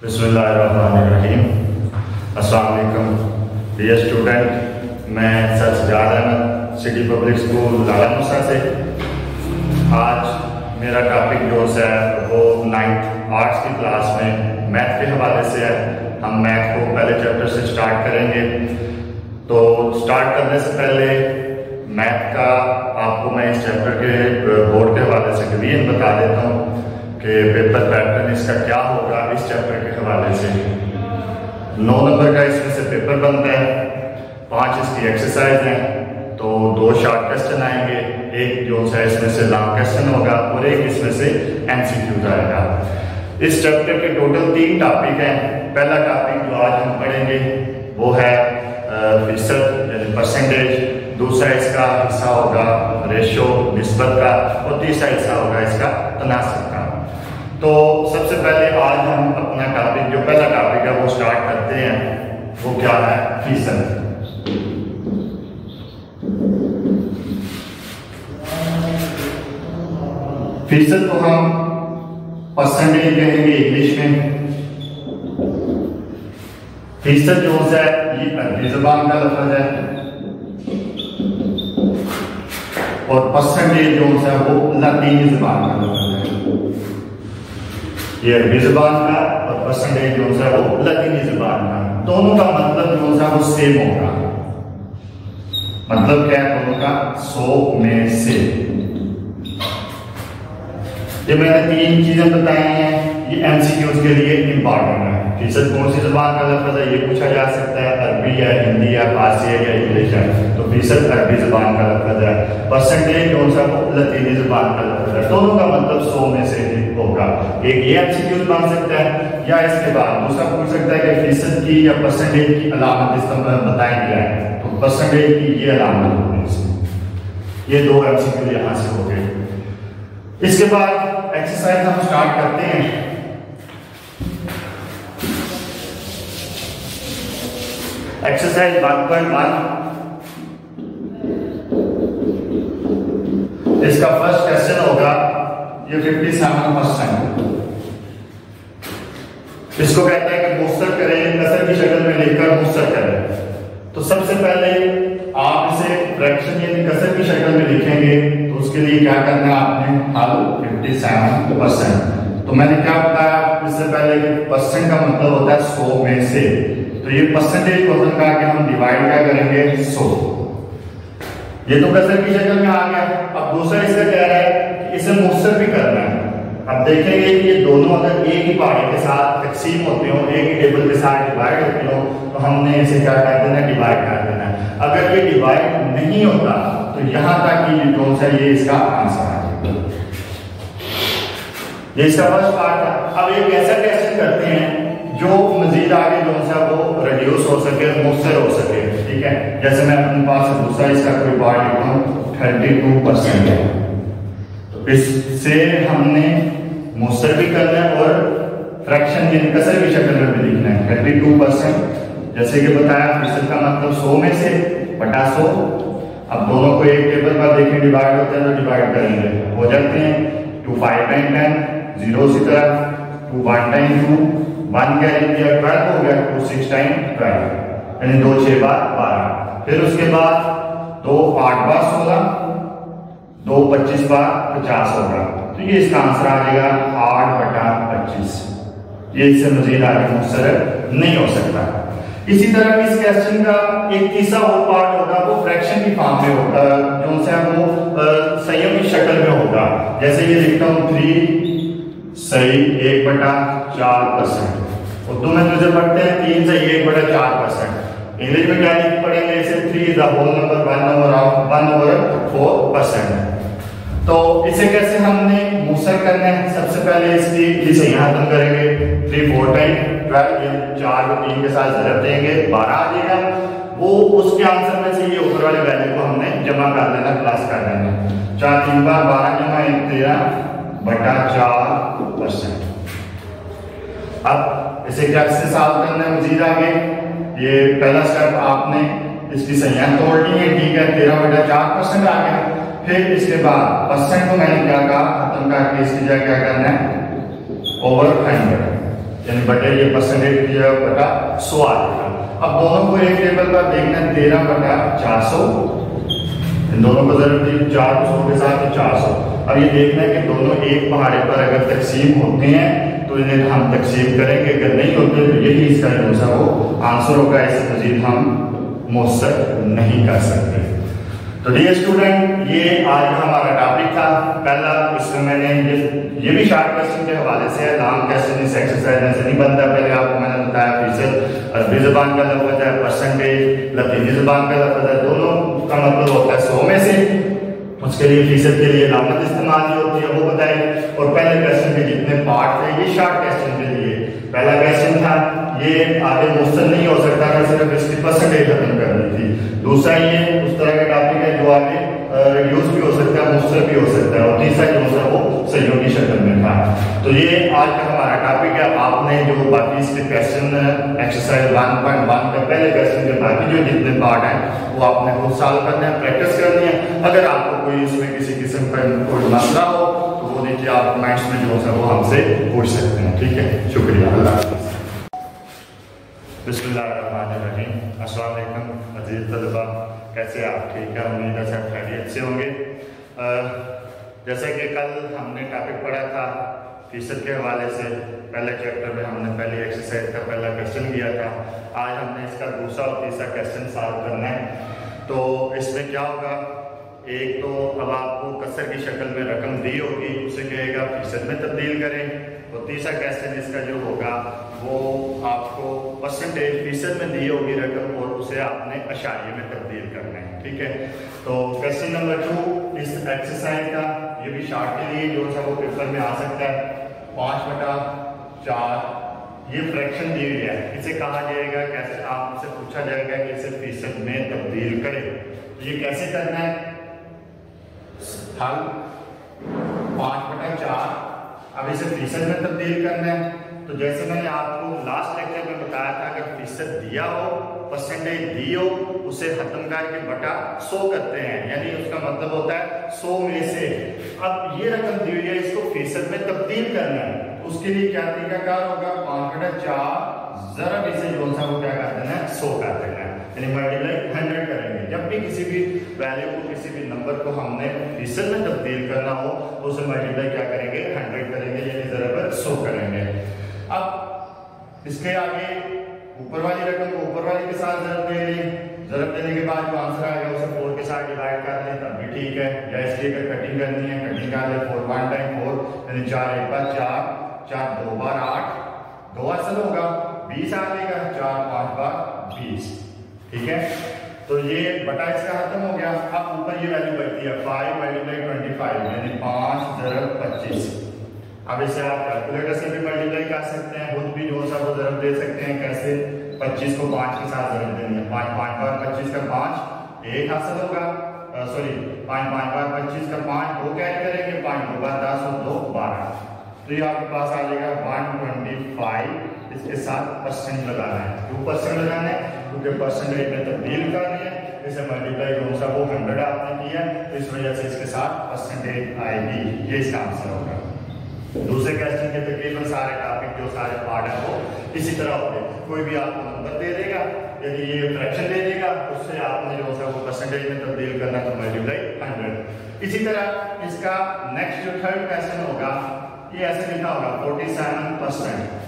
بسم اللہ الرحمن الرحیم السلام علیکم ڈیئر اسٹوڈنٹ میں sir Sajjad Ahmed city public school Lala Musa سے آج میرا ٹاپک جو ہے وہ نائنتھ آرٹس کی کلاس میں میتھ کے حوالے سے ہے ہم میتھ کو پہلے چیپٹر سے سٹارٹ کریں گے تو سٹارٹ کرنے سے پہلے میتھ کا آپ کو میں اس چیپٹر کے بورڈ کے حوالے سے ڈویژن بتا دیتا ہوں پیپر پیٹرن اس کا کیا ہوگا اس چیپٹر کے حوالے سے۔ نو نمبر کا اس میں سے پیپر بنتا ہے، پانچ اس کی ایکسرسائز ہیں، تو دو شارٹ کوشچن آئیں گے، ایک جو ہے اس میں سے لانگ کوشچن ہوگا اور ایک اس میں سے ایم سی کیوز آئے گا۔ اس چیپٹر کے ٹوٹل تین ٹاپک ہیں۔ پہلا ٹاپک جو آج ہم پڑھیں گے، وہ ہے فیصد یعنی پرسنٹیج دوسرا اس کا حصہ ہوگا، ریشو، نسبت کا، اور تیسرا حصہ ہوگا اس کا تناسب کا۔ تو سب سے پہلے آج ہم اپنا ٹاپک جو پہلا ٹاپک ہے، وہ سٹارٹ کرتے ہیں۔ وہ کیا ہے؟ فیصد فیصد کو ہم پرسنٹیج کہیں گے انگلش میں۔ فیصد جو ہے، یہ عربی زبان کا لفظ ہے۔ اور پرسنٹیج جو ہے، وہ لاطینی زبان کا لفظ ہے۔ یہ عربی زبان کا اور پرسنٹیج جو ہے وہ لطینی زبان کا دونوں کا مطلب جو ہے وہ سیم ہوگا۔ مطلب کیا ہے دونوں کا؟ سو میں سے۔ یہ میں نے تین چیزیں بتائی ہیں۔ یہ ایم سی کیوز کے لیے امپارٹنٹ ہے فیصد کون سی زبان کا لفظ ہے؟ یہ پوچھا جا سکتا ہے عربی ہے ہندی ہے فارسی ہے یا انگلش ہے۔ تو فیصد عربی زبان کا لفظ ہے۔ پرسنٹیج جو ہے وہ لطینی زبان کا لفظ ہے۔ دونوں کا مطلب سو میں سے ہوگا۔ ایک یہ ایم سی کیوز بن سکتا ہے، یا اس کے بعد دوسرا پوچھ سکتا ہے کہ فیصد کی یا پرسنٹیج کی علامت اس طرح بتائی گیا ہے۔ تو پرسنٹیج کی یہ علامت ہوگی اس میں۔ یہ دو ایم سی کیوز یہاں سے ہو گئے۔ اس کے بعد ایکسرسائز ہم سٹارٹ کرتے ہیں۔ ایکسرسائز ون پوائنٹ ون اس کا فرسٹ کوشچن ہوگا، یہ ففٹی سیون پرسینٹ اس کو کہتا ہے کہ مختصر کریں کسر کی شکل میں لکھ کر مختصر کریں۔ تو سب سے پہلے آپ اسے فریکشن یعنی کسر کی شکل میں لکھیں گے، تو اس کے لیے کیا کرنا ہے آپ نے؟ حل ففٹی سیون پرسینٹ تو میں نے کیا بتایا اس سے پہلے کہ پرسنٹ کا مطلب ہوتا ہے سو میں سے۔ تو یہ پرسنٹیج کو کا کہ ہم ڈیوائڈ کیا کریں گے؟ سو۔ یہ تو کسر کی شکل میں آ گیا۔ اب دوسرا اس کا کہہ رہا ہے کہ اسے مختصر بھی کرنا ہے۔ اب دیکھیں گے کہ یہ دونوں اگر ایک ہی پہاڑی کے ساتھ تقسیم ہوتے ہوں، ایک ہی ٹیبل کے ساتھ ڈیوائڈ ہوتے ہوں، تو ہم نے اسے کیا کر دینا؟ ڈیوائڈ کر دینا۔ اگر یہ ڈیوائڈ نہیں ہوتا، تو یہاں تک کہ یہ جو ہے؟ یہ اس کا آنسر آ جائے یہ اس کا فرسٹ پارٹ ہے۔ اب ایک ایسا ٹیسٹ کرتے ہیں؟ جو مزید آگے جو ہے وہ ریڈیوس ہو سکے مختصر ہو سکے، ٹھیک ہے؟ جیسے میں اپنے پاس دوسرا اس کا کوئی پارٹ لکھتا ہوں تھرٹی ٹو پرسینٹ ہے تو اس سے ہم نے مختصر بھی کرنا ہے اور فریکشن یعنی کسر کی شکل میں بھی لکھنا ہے تھرٹی ٹو پرسینٹ جیسے کہ بتایا فیصد کا مطلب سو میں سے بٹا سو. اب دونوں کو ایک ٹیبل پر دیکھیں ڈیوائڈ ہوتا ہے تو ڈیوائڈ کریں گے. ہو جاتے ہیں two five time ten zero اسی طرح. Two one time two one کیا لکھ دیا ٹویلو ہو گیا. ٹو سکس ٹائم ٹویلو یعنی دو چھ بار بارہ. پھر اس کے بعد دو آٹھ بار سولہ. دو پچیس بار پچاس ہوگا تو یہ اس کا آنسر آ جائے گا آٹھ بٹا پچیس۔ یہ اس سے مزید آگے مختصر نہیں ہو سکتا۔ اسی طرح اس کوشچن کا ایک تیسرا اور پارٹ ہوگا، وہ فریکشن کی فارم میں ہوگا جو سے ہم وہ سیم کی شکل میں ہوگا جیسے یہ لکھتا ہوں، تھری صحیح، ایک بٹا چار پرسنٹ اردو میں تجھے پڑھتے ہیں، تین سے ایک بٹا چار پرسنٹ انگلش میں کیا پڑھیں گے؟ اسے three is the whole number one number of one over four percent تو اسے کیسے ہم نے موسر کرنا ہے؟ سب سے پہلے اس کی اسے یہاں ختم کریں گے تھری فور ٹائم ٹویلو چار کو تین کے ساتھ ضرب دیں گے، بارہ آ جائے گا۔ وہ اس کے آنسر میں سے یہ اوپر والے ویلیو کو ہم نے جمع کر لینا کلاس کر لینا۔ چار، تین بار بارہ جمع ایک، تیرہ، بٹا چار پرسنٹ اب اسے کیا سالو کرنا ہے؟ مزید آگے۔ یہ پہلا سٹیپ آپ نے اس کی سیاح توڑ لی ہے، ٹھیک ہے، تیرہ بٹا چار پرسنٹ آ گیا۔ پھر اس کے بعد پرسنٹ کو میں نے کیا کہا؟ ختم کر کے اس کی جگہ کیا کرنا ہے؟ اوور ہنڈریڈ یعنی بٹے، یہ پرسنٹیج کی جگہ بٹا سو آ جائے اب دونوں کو ایک ٹیبل پر دیکھنا ہے، تیرہ بٹا چار سو۔ ان دونوں کو ضرورت دی چار سو کے ساتھ چار سو۔ اب یہ دیکھنا ہے کہ دونوں ایک پہاڑے پر اگر تقسیم ہوتے ہیں، تو انہیں ہم تقسیم کریں گے۔ اگر نہیں ہوتے، تو یہی اس کا جو سا وہ آنسر ہوگا۔ اس مزید ہم مؤثر نہیں کر سکتے۔ تو ڈیئر اسٹوڈنٹ یہ آج کا ہمارا ٹاپک تھا، پہلا اس میں میں نے یہ بھی شارٹ کوشچن کے حوالے سے ہے لانگ کوشچن اس ایکسرسائز میں سے نہیں بنتا۔ پہلے آپ کو میں نے بتایا فیصد عربی زبان کا لفظ ہے پرسنٹیج لطیفی زبان کا لفظ ہے۔ دونوں کا مطلب ہوتا ہے سو میں سے۔ اس کے لیے فیصد کے لیے علامت استعمال جو ہوتی ہے وہ بتائی۔ اور پہلے کوشچن کے جتنے پارٹ تھے، یہ شارٹ کوشچن کے لیے۔ پہلا کوشچن تھا، یہ آگے مفصل نہیں ہو سکتا تھا صرف اس کی پرسنٹیج ختم کرنی تھی دوسرا یہ اس طرح کا ٹاپک ہے جو آگے ریڈیوس بھی ہو سکتا ہے، مفصل بھی ہو سکتا ہے، اور تیسرا جو ہے وہ سہیوگی شکل میں تھا۔ تو یہ آج کا ہمارا ٹاپک ہے۔ آپ نے جو باقی اس کے question exercise one point one کا پہلے کوشچن کے باقی جو جتنے پارٹ ہیں، وہ آپ نے خود سالو کرنا ہے پریکٹس کرنی ہے اگر آپ کو کوئی اس میں کسی قسم کا کوئی مسئلہ ہو، تو وہ نیچے آپ کمنٹس میں جو ہے، وہ ہم سے پوچھ سکتے ہیں۔ ٹھیک ہے؟ شکریہ۔ اللہ حافظ۔ بسم اللہ الرحمن الرحیم السلام علیکم عزیز طلبہ کیسے آپ ٹھیک ہے امید ہے سب خیریت سے ہوں گے جیسے کہ کل ہم نے ٹاپک پڑھا تھا فیصد کے حوالے سے پہلے چیپٹر میں ہم نے پہلی ایکسرسائز کا پہلا کوشچن کیا تھا آج ہم نے اس کا دوسرا اور تیسرا کوشچن سالو کرنا ہے تو اس میں کیا ہوگا ایک تو اب آپ کو کثر کی شکل میں رقم دی ہوگی، اسے کہے گا فیصد میں تبدیل کریں۔ اور تیسرا کوشچن اس کا جو ہوگا، وہ آپ کو پرسنٹیج فیصد میں دی ہوگی رقم اور اسے آپ نے اشاریے میں تبدیل کرنا ہے، ٹھیک ہے؟ تو کوشچن نمبر ٹو اس ایکسرسائز کا، یہ بھی شارٹ کے لیے جو سا وہ پیپر میں آ سکتا ہے۔ پانچ بٹا چار، یہ فریکشن دی ہوئی ہے۔ اسے کہا جائے گا کیسے آپ سے پوچھا جائے گا کہ اسے فیصد میں تبدیل کرے یہ کیسے کرنا ہے؟ حل پانچ بٹا چار۔ اب اسے فیصد میں تبدیل کرنا ہے۔ تو جیسے میں نے آپ کو لاسٹ لیکچر میں بتایا تھا اگر فیصد دیا ہو پرسنٹیج دی ہو، اسے ختم کر کے بٹا سو کرتے ہیں۔ یعنی اس کا مطلب ہوتا ہے سو میں سے۔ اب یہ رقم دی ہوئی ہے، اس کو فیصد میں تبدیل کرنا ہے۔ اس کے لیے کیا طریقہ کار ہوگا؟ پانچ بٹا چار۔ ذرا اسے جو سا وہ کیا کر دینا ہے، سو کر دینا ہے۔ یعنی ملٹیپلائی ہنڈریڈ کریں گے۔ جب بھی کسی بھی ویلیو کو کسی بھی نمبر کو ہم نے فیصد میں تبدیل کرنا ہو، تو اسے ملٹیپلائی کیا کریں گے؟ ہنڈریڈ کریں گے یعنی ذرا پر سو کریں گے۔ اب اس کے آگے اوپر والی رقم کو اوپر والی کے ساتھ ضرب دے لیں ضرب دینے کے بعد جو آنسر آئے گا اسے فور کے ساتھ ڈیوائڈ کر لیں تب بھی ٹھیک ہے۔ یا اس کی اگر کٹنگ کرنی ہے کٹنگ کر لیں فور ون ٹائم فور یعنی چار ایک بار چار چار دو بار آٹھ، دو اصل ہوگا، بیس آ جائے گا، چار پانچ بار بیس۔ ٹھیک ہے؟ تو یہ بٹا اس کا ختم ہو گیا۔ اب اوپر یہ ویلیو بچتی ہے۔ فائیو ملٹیپلائی ٹوینٹی فائیو یعنی پانچ ضرب پچیس۔ اب اسے آپ کیلکولیٹر سے بھی ملٹیپلائی کر سکتے ہیں۔ خود بھی جو سا وہ ضرب دے سکتے ہیں۔ کیسے؟ پچیس کو پانچ کے ساتھ ضرب دینی ہے پانچ پانچ بار پچیس کا پانچ، ایک حاصل ہوگا۔ سوری پانچ پانچ بار پچیس کا پانچ، دو کیری کریں گے۔ پانچ دو بار دس اور دو بارہ۔ تو یہ آپ کے پاس آ جائے گا ون ٹوینٹی فائیو اس کے ساتھ پرسنٹ لگانا ہے ٹو پرسنٹ لگانا ہے کیونکہ پرسنٹیج میں تبدیل کرنی ہے اسے ملٹیپلائی جو سا وہ ہنڈریڈ آپ نے کیا ہے تو اس وجہ سے اس کے ساتھ پرسنٹیج آئے گی یہ اس کا آنسر ہوگا دوسرے کوشچن کے تقریباً سارے ٹاپک جو سارے پارٹ ہیں وہ اسی طرح ہوتے کوئی بھی آپ کو نمبر دے دے گا یعنی یہ فریکشن دے دے گا اس سے آپ نے جو ہے وہ پرسنٹیج میں تبدیل کرنا تو ملٹیپلائی ہنڈریڈ اسی طرح اس کا نیکسٹ جو تھرڈ کوشچن ہوگا یہ ایسے لکھا ہوگا؟ فورٹی سیون پرسینٹ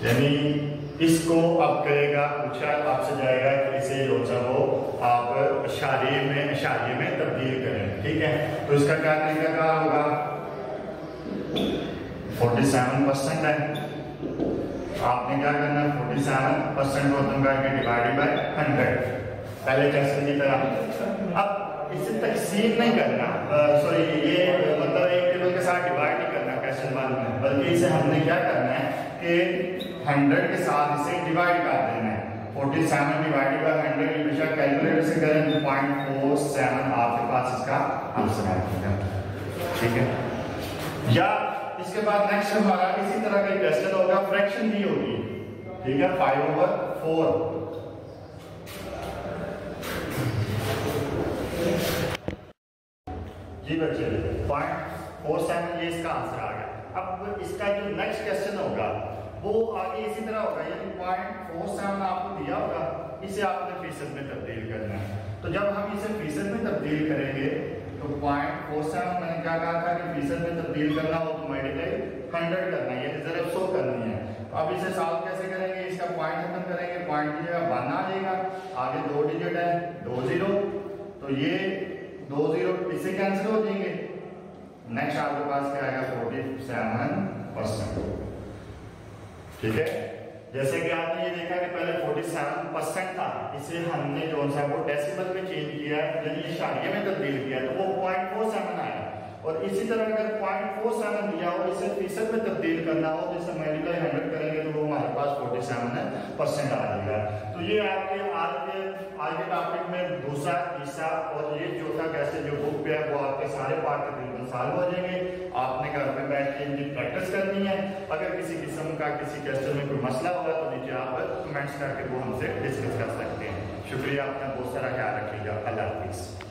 یعنی اس کو اب کرے گا، پوچھا آپ سے جائے گا کہ اسے جو ہے آپ اشاریے میں اشاریے میں تبدیل کریں، ٹھیک ہے؟ تو اس کا کیا طریقہ کار ہوگا؟ فورٹی سیون پرسینٹ ہے۔ آپ نے کیا کرنا؟ ہے فورٹی سیون پرسینٹ کو تم کر کے ڈیوائڈ بائی ہنڈریڈ پہلے ٹیسٹ کی طرح۔ اب تقسیم نہیں کرنا سوری یہ مطلب ایک ٹیبل کے ساتھ ڈیوائڈ نہیں کرنا کوشچن ون میں بلکہ اسے ہم نے کیا کرنا ہے کہ ہنڈریڈ کے ساتھ اسے ڈیوائڈ کر دینا ہے forty seven divide by hundred یہ بشا کیلکولیٹر سے کریں تو پوائنٹ فور سیون آپ کے پاس اس کا آنسر آئے گا ٹھیک ہے یا اس کے بعد نیکسٹ ہمارا اسی طرح کا کوشچن ہوگا فریکشن بھی ہوگی ٹھیک ہے 5 اوور 4 جی بچے پوائنٹ فور سیون یہ اس کا آنسر آ گیا اب اس کا جو نیکسٹ کوشچن ہوگا وہ آگے اسی طرح ہوگا یعنی پوائنٹ فور سیون آپ کو دیا ہوگا اسے آپ نے فیصد میں تبدیل کرنا ہے تو جب ہم اسے فیصد میں تبدیل کریں گے تو پوائنٹ فور سیون میں نے کیا کہا تھا کہ فیصد میں تبدیل کرنا ہو تو میڈیکل ہنڈریڈ کرنا ہے یعنی ضرب سو کرنی ہے اب اسے سالو کیسے کریں گے اس کا پوائنٹ ختم کریں گے پوائنٹ کی جگہ ون آ جائے گا آگے دو ڈیجٹ ہے دو زیرو تو یہ دو زیرو اس کینسل ہو جائیں گے؟ نیکسٹ آپ کے پاس کیا آئے گا؟ فورٹی سیون پرسینٹ ٹھیک ہے؟ جیسے کہ آپ نے یہ دیکھا کہ پہلے 47 پرسنٹ تھا اسے ہم نے جو سا وہ ڈیسیبل میں چینج کیا یعنی اشاریہ میں تبدیل کیا، تو وہ پوائنٹ فور سیون آیا۔ اور اسی طرح اگر پوائنٹ فور سیون دیا ہو، اسے فیصد میں تبدیل کرنا ہو جیسے میڈیکل ہنڈریڈ کریں گے، تو وہ ہمارے پاس فورٹی سیون پرسینٹ آ جائے گا۔ تو یہ آپ کے آج کے ٹاپک میں دوسرا تیسرا اور یہ چوتھا کیسے جو بک پہ ہے وہ آپ کے سارے پارٹ تقریباً سالو ہو جائیں گے۔ آپ نے گھر پہ بیٹھ کے ان کی پریکٹس کرنی ہے۔ اگر کسی قسم کا کسی کوشچن میں کوئی مسئلہ ہوگا تو نیچے آپ کمنٹس کر کے وہ ہم سے ڈسکس کر سکتے ہیں۔ شکریہ اپنا بہت سارا خیال رکھیے گا۔ اللہ حافظ۔